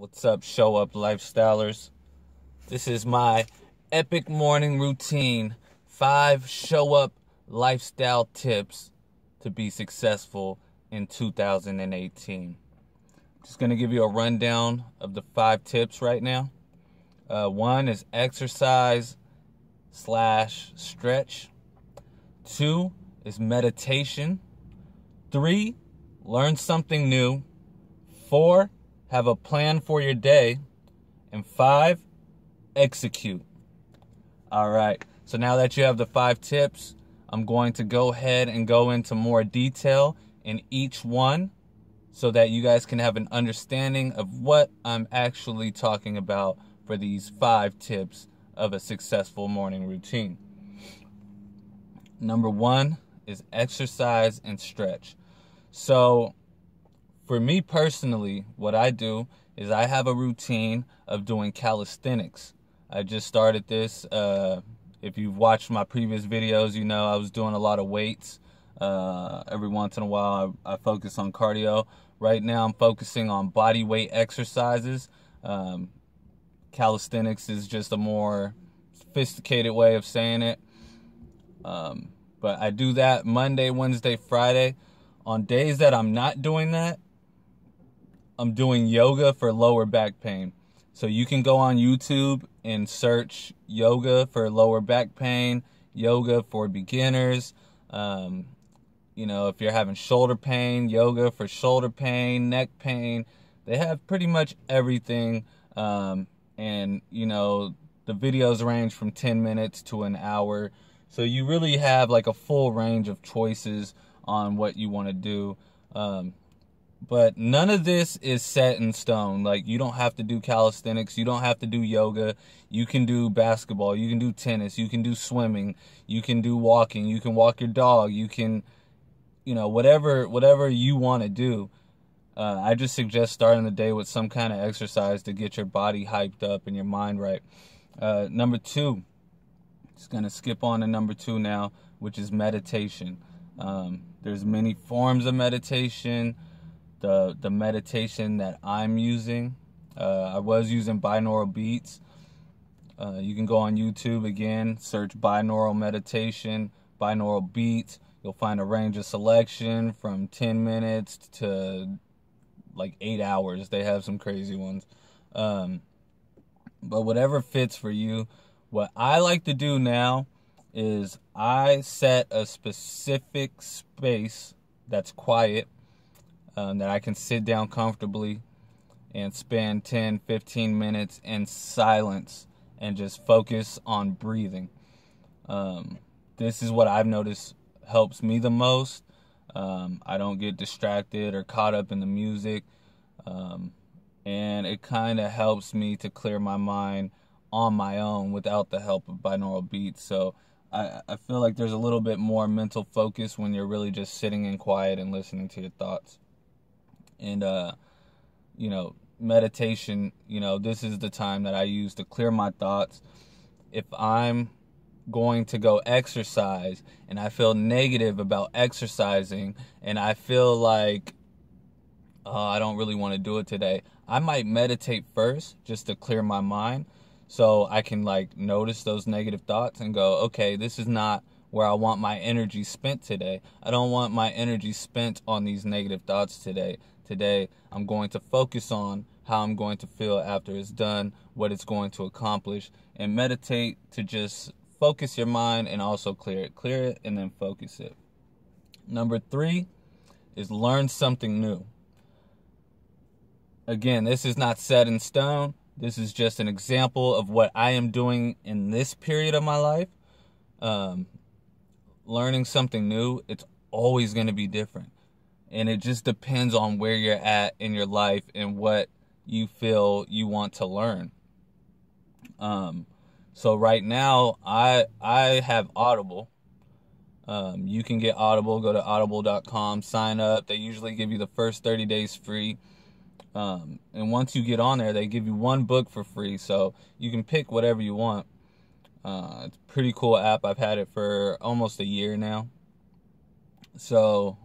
What's up, show up lifestylers? This is my epic morning routine. Five show up lifestyle tips to be successful in 2018. Just going to give you a rundown of the five tips right now. Uh, one is exercise slash stretch. Two is meditation. Three, learn something new. Four, have a plan for your day. And five, execute. All right. So now that you have the five tips, I'm going to go ahead and go into more detail in each one so that you guys can have an understanding of what I'm actually talking about for these five tips of a successful morning routine. Number one is exercise and stretch. So, for me personally, what I do is I have a routine of doing calisthenics. I just started this. Uh, if you've watched my previous videos, you know I was doing a lot of weights. Uh, every once in a while, I, I, focus on cardio. Right now, I'm focusing on body weight exercises. Um, calisthenics is just a more sophisticated way of saying it. Um, but I do that Monday, Wednesday, Friday. On days that I'm not doing that, I'm doing yoga for lower back pain. So you can go on YouTube and search yoga for lower back pain, yoga for beginners. Um, you know, if you're having shoulder pain, yoga for shoulder pain, neck pain. They have pretty much everything. Um, and, you know, the videos range from 10 minutes to an hour. So you really have like a full range of choices on what you want to do. Um, but none of this is set in stone. Like you don't have to do calisthenics, you don't have to do yoga. You can do basketball, you can do tennis, you can do swimming, you can do walking, you can walk your dog, you can you know, whatever whatever you want to do. Uh, I just suggest starting the day with some kind of exercise to get your body hyped up and your mind right. Uh, number two, just gonna skip on to number two now, which is meditation. Um, there's many forms of meditation. The the meditation that I'm using, uh, I was using binaural beats. Uh, you can go on YouTube again, search binaural meditation, binaural beats. You'll find a range of selection from 10 minutes to like eight hours. They have some crazy ones. Um, but whatever fits for you. What I like to do now is I set a specific space that's quiet um, that I can sit down comfortably and spend 10, 15 minutes in silence and just focus on breathing. Um, this is what I've noticed helps me the most. Um, I don't get distracted or caught up in the music. Um, and it kind of helps me to clear my mind on my own without the help of binaural beats. So I, I feel like there's a little bit more mental focus when you're really just sitting in quiet and listening to your thoughts. And, uh, you know, meditation, you know, this is the time that I use to clear my thoughts. If I'm going to go exercise and I feel negative about exercising and I feel like oh, I don't really want to do it today, I might meditate first just to clear my mind so I can like notice those negative thoughts and go, okay, this is not where I want my energy spent today. I don't want my energy spent on these negative thoughts today. Today, I'm going to focus on how I'm going to feel after it's done, what it's going to accomplish, and meditate to just focus your mind and also clear it. Clear it and then focus it. Number three is learn something new. Again, this is not set in stone. This is just an example of what I am doing in this period of my life. Um, learning something new, it's always going to be different. And it just depends on where you're at in your life and what you feel you want to learn. Um, so right now, I I have Audible. Um, you can get Audible. Go to audible.com, sign up. They usually give you the first 30 days free. Um, and once you get on there, they give you one book for free, so you can pick whatever you want. Uh, it's a pretty cool app. I've had it for almost a year now. So,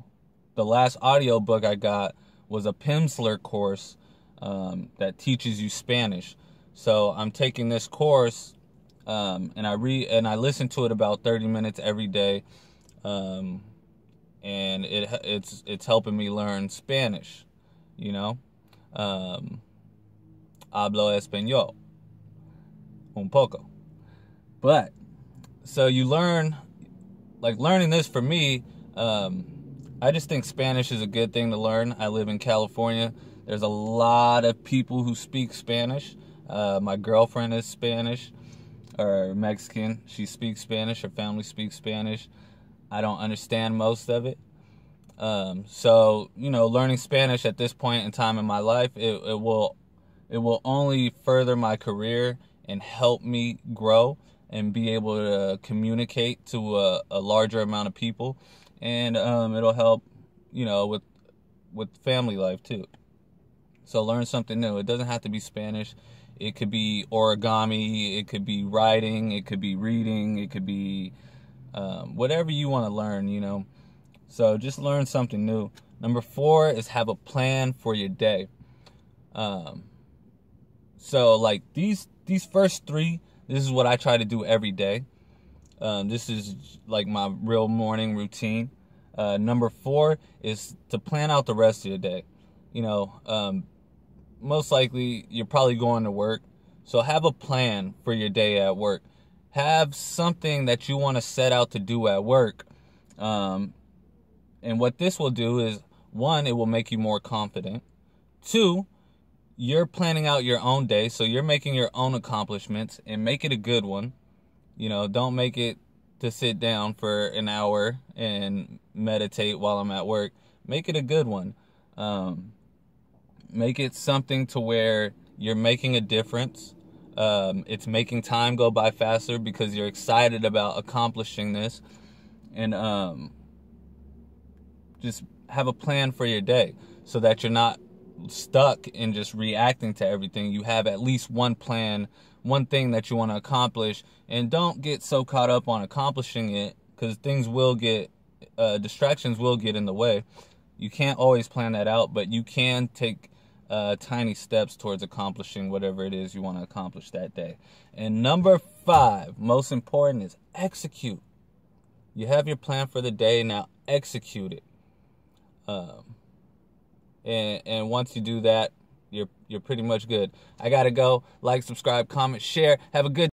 the last audio book I got was a Pimsleur course um, that teaches you Spanish. So I'm taking this course, um, and I read and I listen to it about 30 minutes every day, um, and it it's it's helping me learn Spanish. You know, um, hablo español un poco, but so you learn like learning this for me. Um, I just think Spanish is a good thing to learn. I live in California. There's a lot of people who speak Spanish. Uh, my girlfriend is Spanish or Mexican. She speaks Spanish. Her family speaks Spanish. I don't understand most of it. Um, so you know, learning Spanish at this point in time in my life, it, it will it will only further my career and help me grow and be able to communicate to a, a larger amount of people and um, it'll help, you know, with with family life too. So learn something new. It doesn't have to be Spanish. It could be origami. It could be writing. It could be reading. It could be um, whatever you want to learn. You know. So just learn something new. Number four is have a plan for your day. Um, so like these these first three, this is what I try to do every day. Um, this is like my real morning routine. Uh, number four is to plan out the rest of your day. You know, um, most likely you're probably going to work. So have a plan for your day at work. Have something that you want to set out to do at work. Um, and what this will do is one, it will make you more confident. Two, you're planning out your own day. So you're making your own accomplishments and make it a good one. You know, don't make it to sit down for an hour and meditate while I'm at work. Make it a good one. Um, make it something to where you're making a difference. Um, it's making time go by faster because you're excited about accomplishing this. And um, just have a plan for your day so that you're not stuck in just reacting to everything. You have at least one plan one thing that you want to accomplish and don't get so caught up on accomplishing it because things will get uh, distractions will get in the way. You can't always plan that out but you can take uh, tiny steps towards accomplishing whatever it is you want to accomplish that day. And number five most important is execute. You have your plan for the day now execute it. Um, and and once you do that you're you're pretty much good. I gotta go. Like, subscribe, comment, share. Have a good